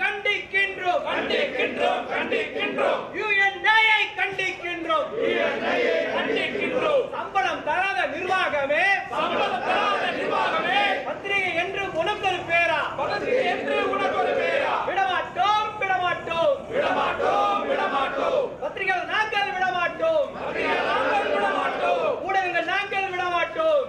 கண்டிக்கின்றோம். கண்டிக்கின்றோம் கண்டிக்கின்றோம் யுஎன்ஐயை கண்டிக்கின்றோம் கண்டிக்கின்றோம் சம்பளம் தராத நிர்வாகமே சம்பளம் தராத நிர்வாகமே பத்திரிகை என்று உனக்கு ஒரு பேரா பதவி என்று உனக்கு ஒரு பேரா விடமாட்டோம் விடமாட்டோம் விடமாட்டோம் விடமாட்டோம் பத்திரிகைகள் நாங்கள் விடமாட்டோம் நாங்கள் விடமாட்டோம் ஊடகங்கள் நாங்கள் விடமாட்டோம்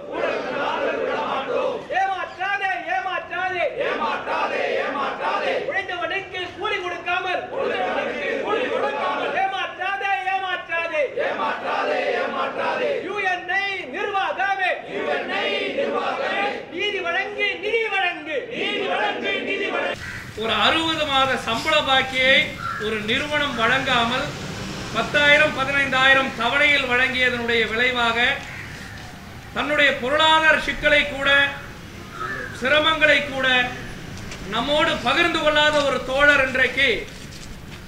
ஏமாற்றாதே ஏமாற்றாதே ஏமாற்றாதே ஏமாற்றாதே உழைத்தவனுக்கு கூலி கொடுக்காமல் உழைத்தவனுக்கு கூலி கொடுக்காமல் ஏமாற்றாதே ஏமாற்றாதே ஏமாற்றாதே ஏமாற்றாதே யுஎன்ஐ நிர்வாகமே யுஎன்ஐ நிர்வாகமே நீதி வழங்கு நிதி வழங்கு நீதி வழங்கு நீதி வழங்கு ஒரு அறுபது மாத சம்பள பாக்கியை ஒரு நிறுவனம் வழங்காமல் பத்தாயிரம் பதினைந்தாயிரம் தவணையில் வழங்கியதனுடைய விளைவாக தன்னுடைய பொருளாதார சிக்கலை கூட சிரமங்களை கூட நம்மோடு பகிர்ந்து கொள்ளாத ஒரு தோழர் இன்றைக்கு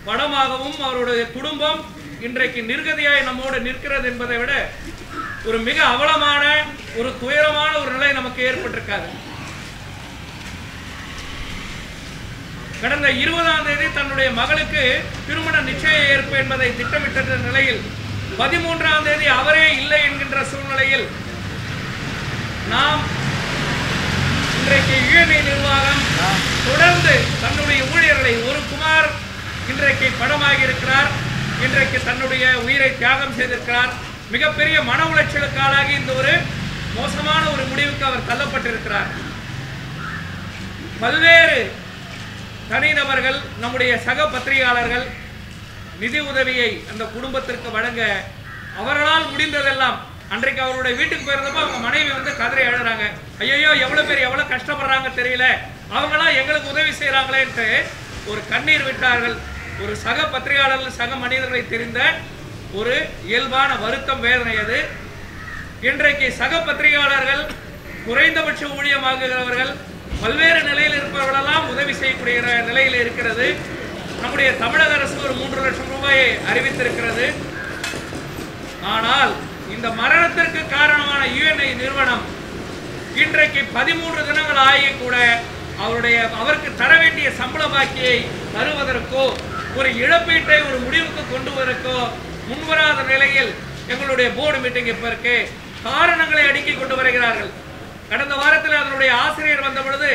படமாகவும் அவருடைய குடும்பம் இன்றைக்கு நிர்கதியாய் நம்மோடு நிற்கிறது என்பதை விட ஒரு மிக அவலமான ஒரு துயரமான ஒரு நிலை நமக்கு ஏற்பட்டிருக்காது. கடந்த இருபதாம் தேதி தன்னுடைய மகளுக்கு திருமண நிச்சய ஏற்பு என்பதை திட்டமிட்ட நிலையில் பதிமூன்றாம் தேதி அவரே இல்லை என்கின்ற சூழ்நிலையில் நாம் இன்றைக்கு யுஎன்ஐ நிர்வாகம் தொடர்ந்து தன்னுடைய ஊழியர்களை ஒரு குமார் இன்றைக்கு படமாகி இருக்கிறார் இன்றைக்கு தன்னுடைய உயிரை தியாகம் செய்திருக்கிறார். மிகப்பெரிய மன உளைச்சலுக்கு ஆளாகி இந்த ஒரு மோசமான ஒரு முடிவுக்கு அவர் தள்ளப்பட்டிருக்கிறார். பல்வேறு தனிநபர்கள் நம்முடைய சக பத்திரிகையாளர்கள் நிதி உதவியை அந்த குடும்பத்திற்கு வழங்க அவர்களால் முடிந்ததெல்லாம் அன்றைக்கு அவருடைய வீட்டுக்கு போயிருந்தப்போ அவங்க மனைவி வந்து கதறி எழுதுறாங்க ஐயோ எவ்வளவு பேர் எவ்வளவு கஷ்டப்படுறாங்க தெரியல. அவங்களாம் எங்களுக்கு உதவி செய்யறாங்களேன்ட்டு ஒரு கண்ணீர் விட்டார்கள். ஒரு சக பத்திரிகையாளர்கள் சக மனிதர்களை தெரிந்த ஒரு இயல்பான வருத்தம் வேதனை அது. இன்றைக்கு சக பத்திரிகையாளர்கள் குறைந்தபட்ச ஊழியமாகுகிறவர்கள் பல்வேறு நிலையில் இருப்பவர்களெல்லாம் உதவி செய்யக்கூடிய நிலையில் இருக்கிறது. நம்முடைய தமிழக அரசு ஒரு மூன்று லட்சம் ரூபாயை அறிவித்திருக்கிறது. ஆனால் இந்த மரணத்திற்கு காரணமான யுஎன்ஐ நிறுவனம் இன்றைக்கு பதிமூன்று தினங்கள் ஆகி கூட அவருடைய அவருக்கு தர வேண்டிய சம்பள பாக்கியை தருவதற்கோ ஒரு இழப்பீட்டை ஒரு முடிவுக்கு கொண்டு வருவதற்கோ முன்வராத நிலையில் எங்களுடைய போர்டு மீட்டிங் இப்ப இருக்கு காரணங்களை அடுக்கி கொண்டு வருகிறார்கள். கடந்த வாரத்தில் அதனுடைய ஆசிரியர் வந்த பொழுது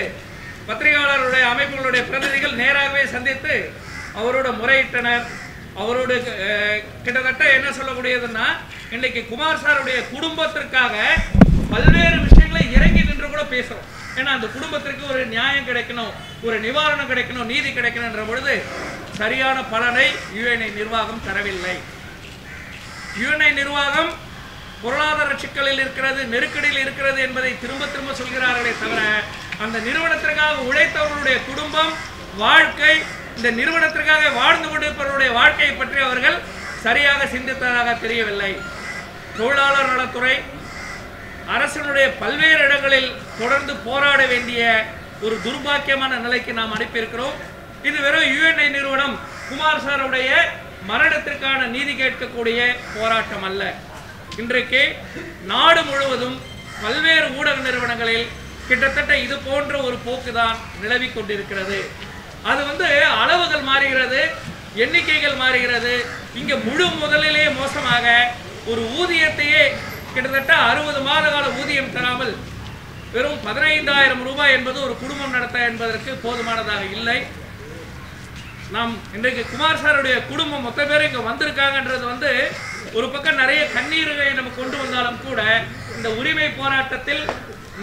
பத்திரிகையாளருடைய அமைப்புகளுடைய பிரதிநிதிகள் நேராகவே சந்தித்து அவரோட முறையிட்டனர். அவரோட கிட்டத்தட்ட என்ன சொல்லக்கூடியதுன்னா இன்னைக்கு குமார் சாருடைய குடும்பத்திற்காக பல்வேறு விஷயங்களை இறங்கி நின்று கூட பேசுகிறோம் ஏன்னா அந்த குடும்பத்திற்கு ஒரு நியாயம் கிடைக்கணும் ஒரு நிவாரணம் கிடைக்கணும் நீதி கிடைக்கணும்ன்ற பொழுது சரியான பலனை யுஎன்ஐ நிர்வாகம் தரவில்லை. யுஎன்ஐ நிர்வாகம் பொருளாதார சிக்கலில் இருக்கிறது நெருக்கடியில் இருக்கிறது என்பதை திரும்ப திரும்ப சொல்கிறார்களே தவிர அந்த நிறுவனத்திற்காக உழைத்தவர்களுடைய குடும்பம் வாழ்க்கை இந்த நிறுவனத்திற்காக வாழ்ந்து கொண்டிருப்பவருடைய வாழ்க்கையை பற்றி அவர்கள் சரியாக சிந்தித்ததாக தெரியவில்லை. தொழிலாளர் நலத்துறை அரசினுடைய பல்வேறு இடங்களில் தொடர்ந்து போராட வேண்டிய ஒரு துர்பாக்கியமான நிலைக்கு நாம் அனுப்பியிருக்கிறோம். இது வெறும் யுஎன்ஐ நிறுவனம் குமார் சாருடைய மரணத்திற்கான நீதி கேட்கக்கூடிய போராட்டம் அல்ல. இன்றைக்கு நாடு முழுவதும் பல்வேறு ஊடக நிறுவனங்களில் கிட்டத்தட்ட இது போன்ற ஒரு போக்குதான் நிலவிக் கொண்டிருக்கிறது. அது வந்து அளவுகள் மாறுகிறது எண்ணிக்கைகள் மாறுகிறது. இங்கே முழு முதலிலே மோசமாக ஒரு ஊதியத்தையே கிட்டத்தட்ட அறுபது மாத கால ஊதியம் தராமல் வெறும் பதினைந்தாயிரம் ரூபாய் என்பது ஒரு குடும்பம் நடத்த என்பதற்கு போதுமானதாக இல்லை. நாம் இன்றைக்கு குமார் சாருடைய குடும்பம் மொத்த பேர் இங்கே வந்திருக்காங்கன்றது வந்து ஒரு பக்கம் நிறைய கண்ணீர்களை நம்ம கொண்டு வந்தாலும் கூட இந்த உரிமை போராட்டத்தில்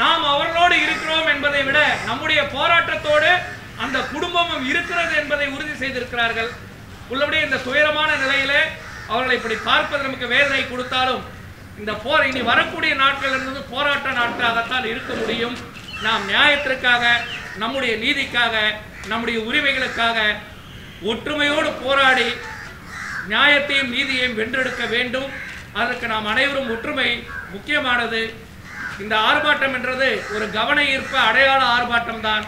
நாம் அவர்களோடு இருக்கிறோம் என்பதை விட நம்முடைய போராட்டத்தோடு அந்த குடும்பமும் இருக்கிறது என்பதை உறுதி செய்திருக்கிறார்கள். உள்ளபடி இந்த துயரமான நிலையிலே அவர்களை இப்படி பார்ப்பது நமக்கு வேதனை கொடுத்தாலும் இந்த போர் இனி வரக்கூடிய நாட்கள் இருந்து போராட்ட நாட்களாகத்தான் இருக்க முடியும். நாம் நியாயத்திற்காக நம்முடைய நீதிக்காக நம்முடைய உரிமைகளுக்காக ஒற்றுமையோடு போராடி நியாயத்தையும் நீதியையும் வென்றெடுக்க வேண்டும். அதற்கு நாம் அனைவரும் ஒற்றுமை முக்கியமானது. இந்த ஆர்ப்பாட்டம் என்றது ஒரு கவன ஈர்ப்ப அடையாள ஆர்ப்பாட்டம் தான்.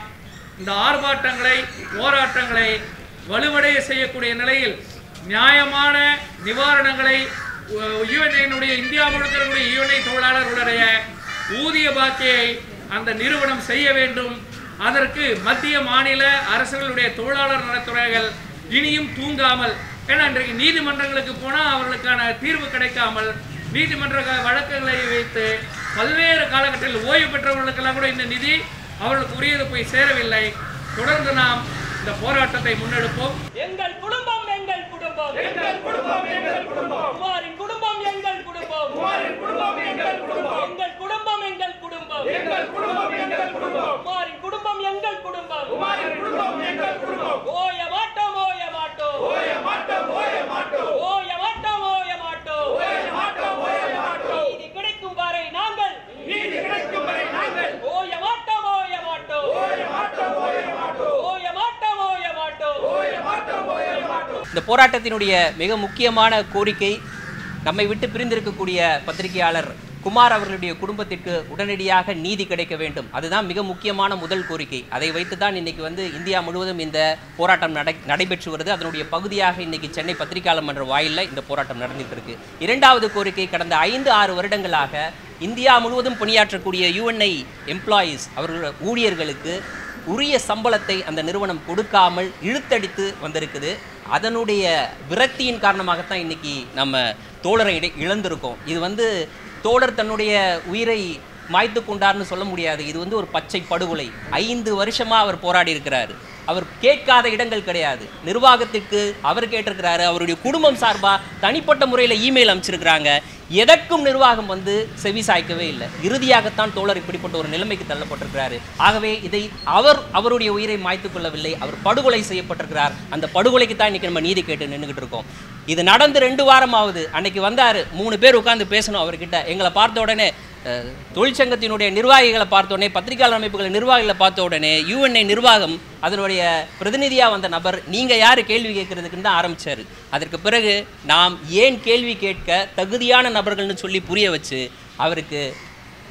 இந்த ஆர்ப்பாட்டங்களை போராட்டங்களை வலுவடைய செய்யக்கூடிய நிலையில் நியாயமான நிவாரணங்களை யுஎன்ஐனுடைய இந்தியா முழுக்க யுஎன்ஐ தொழிலாளர்களுடைய ஊதிய பாக்கியை அந்த நிறுவனம் செய்ய வேண்டும். அதற்கு மத்திய மாநில அரசுகளுடைய தொழிலாளர் நலத்துறைகள் இனியும் தூங்காமல் ஏன்னா இன்றைக்கு நீதிமன்றங்களுக்கு போனால் அவர்களுக்கான தீர்வு கிடைக்காமல் நீதிமன்ற வழக்குகளை வைத்து பல்வேறு காலகட்டத்தில் ஓய்வு பெற்றவர்களுக்கெல்லாம் கூட இந்த நிதி அவர்களுக்கு உரியது போய் சேரவில்லை. தொடர்ந்து நாம் இந்த போராட்டத்தை முன்னெடுப்போம். எங்கள் குடும்பம் எங்கள் குடும்பம். இந்த போராட்டத்தினுடைய மிக முக்கியமான கோரிக்கை நம்மை விட்டு பிரிந்திருக்கக்கூடிய பத்திரிகையாளர் குமார் அவர்களுடைய குடும்பத்திற்கு உடனடியாக நீதி கிடைக்க வேண்டும். அதுதான் மிக முக்கியமான முதல் கோரிக்கை. அதை வைத்து தான் இன்னைக்கு வந்து இந்தியா முழுவதும் இந்த போராட்டம் நடை நடைபெற்று வருது. அதனுடைய பகுதியாக இன்னைக்கு சென்னை பத்திரிகையாளர் மன்ற வாயிலில் இந்த போராட்டம் நடந்துட்டு இருக்கு இரண்டாவது கோரிக்கை கடந்த ஐந்து ஆறு வருடங்களாக இந்தியா முழுவதும் பணியாற்றக்கூடிய யுஎன்ஐ எம்ப்ளாயீஸ் அவர்கள் ஊழியர்களுக்கு உரிய சம்பளத்தை அந்த நிறுவனம் கொடுக்காமல் இழுத்தடித்து வந்திருக்குது. அதனுடைய விரக்தியின் காரணமாகத்தான் இன்னைக்கு நம்ம தோழரை இழந்திருக்கோம். இது வந்து தோழர் தன்னுடைய உயிரை மாய்த்து கொண்டார்னு சொல்ல முடியாது. இது வந்து ஒரு பச்சை படுகொலை. ஐந்து வருஷமாக அவர் போராடி இருக்கிறார். அவர் கேட்காத இடங்கள் கிடையாது. நிர்வாகத்திற்கு அவர் கேட்டிருக்கிறாரு அவருடைய குடும்பம் சார்பாக தனிப்பட்ட முறையில் இமெயில் அமைச்சிருக்கிறாங்க எதற்கும் நிர்வாகம் வந்து செவி சாய்க்கவே இல்லை. இறுதியாகத்தான் தோழர் இப்படிப்பட்ட ஒரு நிலைமைக்கு தள்ளப்பட்டிருக்கிறாரு. ஆகவே இதை அவர் அவருடைய உயிரை மாய்த்து கொள்ளவில்லை அவர் படுகொலை செய்யப்பட்டிருக்கிறார். அந்த படுகொலைக்கு தான் இன்னைக்கு நம்ம நீதி கேட்டு நின்றுகிட்டு இருக்கோம். இது நடந்து ரெண்டு வாரம் ஆகுது அன்னைக்கு வந்தார் மூணு பேர் உட்காந்து பேசணும் அவர்கிட்ட. எங்களை பார்த்த உடனே தொழிற்சங்கத்தினுடைய நிர்வாகிகளை பார்த்த உடனே பத்திரிகையாளர் அமைப்புகள் நிர்வாகிகளை பார்த்த உடனே யூஎன்ஐ நிர்வாகம் அதனுடைய பிரதிநிதியாக வந்த நபர் நீங்கள் யார் கேள்வி கேட்கறதுக்குன்னு தான் ஆரம்பித்தார் அதற்கு பிறகு நாம் ஏன் கேள்வி கேட்க தகுதியான நபர்கள்னு சொல்லி புரிய வச்சு அவருக்கு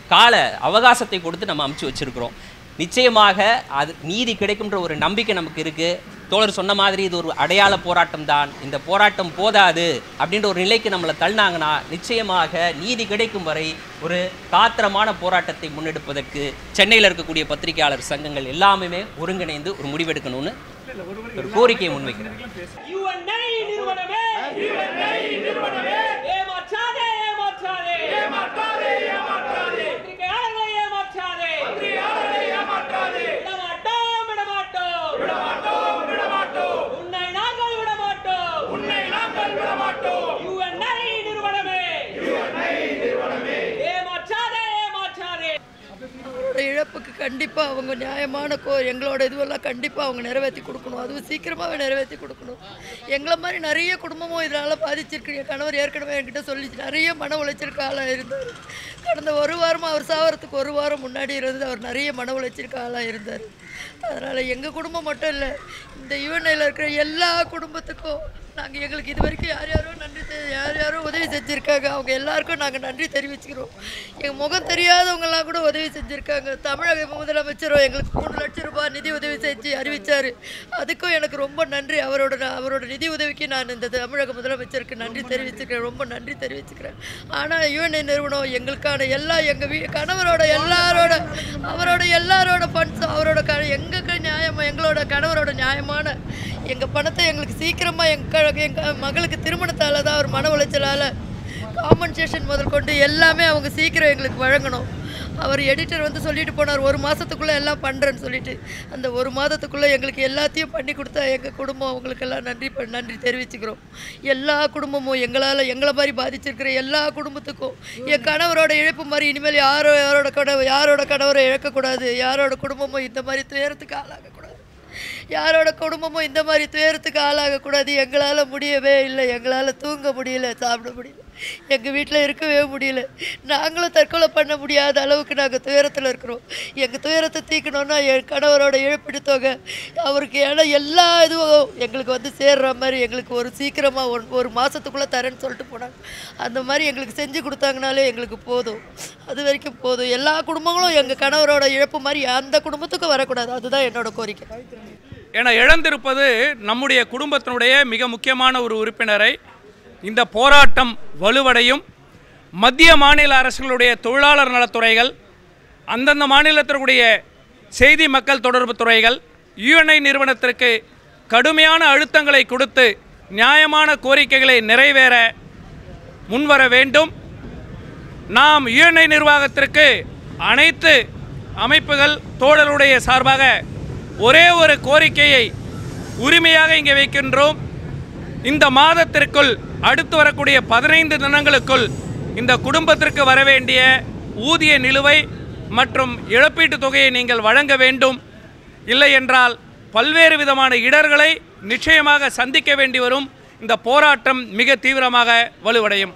கால அவகாசத்தை கொடுத்து நம்ம அமுச்சு வச்சிருக்கிறோம். நிச்சயமாக அது நீதி கிடைக்கும்ன்ற ஒரு நம்பிக்கை நமக்கு இருக்குது தோழர் சொன்ன மாதிரி இது ஒரு அடையாள போராட்டம் தான் இந்த போராட்டம் போதாது அப்படின்ற ஒரு நிலைக்கு நம்மளை தள்ளினாங்கன்னா நிச்சயமாக நீதி கிடைக்கும் வரை ஒரு காத்திரமான போராட்டத்தை முன்னெடுப்பதற்கு சென்னையில் இருக்கக்கூடிய பத்திரிகையாளர் சங்கங்கள் எல்லாமே ஒருங்கிணைந்து ஒரு முடிவெடுக்கணும்னு ஒரு கோரிக்கையை முன்வைக்கிறேன் கண்டிப்பாக அவங்க நியாயமான கோ எங்களோட இதுவெல்லாம் கண்டிப்பாக அவங்க நிறைவேற்றி கொடுக்கணும். அதுவும் சீக்கிரமாகவே நிறைவேற்றி கொடுக்கணும். எங்களை மாதிரி நிறைய குடும்பமும் இதனால் பாதிச்சிருக்கு. என் கணவர் ஏற்கனவே என்கிட்ட சொல்லிச்சு. நிறைய மன உளைச்சலுக்கு ஆளாக இருந்தார். கடந்த ஒரு வாரமாக அவர் சாவறதுக்கு ஒரு வாரம் முன்னாடி இருந்து அவர் நிறைய மன உளைச்சலுக்கு ஆளாக இருந்தார். அதனால் எங்கள் குடும்பம் மட்டும் இல்லை இந்த யுஎன்ஐயில் இருக்கிற எல்லா குடும்பத்துக்கும் நாங்கள் எங்களுக்கு இது வரைக்கும் யார் யாரோ நன்றி யார் யாரோ உதவி செஞ்சுருக்காங்க. அவங்க எல்லாருக்கும் நாங்கள் நன்றி தெரிவிச்சுக்கிறோம். எங்கள் முகம் தெரியாதவங்கெல்லாம் கூட உதவி செஞ்சுருக்காங்க. தமிழக முதலமைச்சரும் எங்களுக்கு மூணு லட்சம் ரூபாய் நிதி உதவி செஞ்சு அறிவிச்சார். அதுக்கும் எனக்கு ரொம்ப நன்றி. அவரோட அவரோட நிதி உதவிக்கு நான் இந்த தமிழக முதலமைச்சருக்கு நன்றி தெரிவிச்சுக்கிறேன். ரொம்ப நன்றி தெரிவிச்சுக்கிறேன். ஆனால் யுஎன்ஐ நிறுவனம் எங்களுக்கான எல்லா எங்கள் வீ கணவரோட எல்லாரோட அவரோட எல்லாரோட ஃபண்ட்ஸ் அவரோட க எங்களுக்கு நியாயமாக எங்களோட கணவரோட நியாயமான எங்கள் பணத்தை எங்களுக்கு சீக்கிரமாக எங்கள் எங்கள் மகளுக்கு திருமணத்தால் தான் ஒரு மன உளைச்சலால் காம்பன்சேஷன் முதல் கொண்டு எல்லாமே அவங்க சீக்கிரம் எங்களுக்கு வழங்கணும். அவர் எடிட்டர் வந்து சொல்லிட்டு போனார் ஒரு மாதத்துக்குள்ளே எல்லாம் பண்ணுறேன்னு சொல்லிட்டு. அந்த ஒரு மாதத்துக்குள்ளே எங்களுக்கு எல்லாத்தையும் பண்ணி கொடுத்தா எங்கள் குடும்பம் அவங்களுக்கெல்லாம் நன்றி ப- நன்றி தெரிவிச்சுக்கிறோம். எல்லா குடும்பமும் எங்களால் எங்களை மாதிரி பாதிச்சிருக்கிற எல்லா குடும்பத்துக்கும் என் கணவரோட இழப்பு மாதிரி இனிமேல் யாரோ யாரோட கணவர் யாரோட கணவரை இழக்கக்கூடாது. யாரோட குடும்பமும் இந்த மாதிரி துயரத்துக்கு ஆளாக யாரோட குடும்பமும் இந்த மாதிரி துயரத்துக்கு ஆளாகக்கூடாது எங்களால் முடியவே இல்லை. எங்களால் தூங்க முடியல சாப்பிட முடியல. எங்கள் வீட்டில் இருக்கவே முடியல. நாங்களும் தற்கொலை பண்ண முடியாத அளவுக்கு நாங்கள் துயரத்தில் இருக்கிறோம். எங்கள் துயரத்தை தீக்கணும்னா என் கணவரோட இழப்பீடு தொகை அவருக்கு ஏன்னா எல்லா இதுவும் எங்களுக்கு வந்து சேர்ற மாதிரி எங்களுக்கு ஒரு சீக்கிரமாக ஒரு ஒரு மாதத்துக்குள்ளே தரேன்னு சொல்லிட்டு போனாங்க. அந்த மாதிரி எங்களுக்கு செஞ்சு கொடுத்தாங்கனாலே எங்களுக்கு போதும். அது வரைக்கும் போதும். எல்லா குடும்பங்களும் எங்கள் கணவரோட இழப்பு மாதிரி அந்த குடும்பத்துக்கும் வரக்கூடாது. அதுதான் என்னோட கோரிக்கை. என இழந்திருப்பது நம்முடைய குடும்பத்தினுடைய மிக முக்கியமான ஒரு உறுப்பினரை இந்த போராட்டம் வலுவடையும். மத்திய மாநில அரசுகளுடைய தொழிலாளர் நலத்துறைகள் அந்தந்த மாநிலத்திற்குடைய செய்தி மக்கள் தொடர்பு துறைகள் யுஎன்ஐ நிறுவனத்திற்கு கடுமையான அழுத்தங்களை கொடுத்து நியாயமான கோரிக்கைகளை நிறைவேற முன்வர வேண்டும். நாம் யுஎன்ஐ நிர்வாகத்திற்கு அனைத்து அமைப்புகள் தோழருடைய சார்பாக ஒரே ஒரு கோரிக்கையை உரிமையாக இங்கே வைக்கின்றோம். இந்த மாதத்திற்குள் அடுத்து வரக்கூடிய பதினைந்து தினங்களுக்குள் இந்த குடும்பத்திற்கு வர வேண்டிய ஊதிய நிலுவை மற்றும் இழப்பீட்டுத் தொகையை நீங்கள் வழங்க வேண்டும். இல்லை என்றால் பல்வேறு விதமான இடர்களை நிச்சயமாக சந்திக்க வேண்டி வரும். இந்த போராட்டம் மிக தீவிரமாக வலுவடையும்.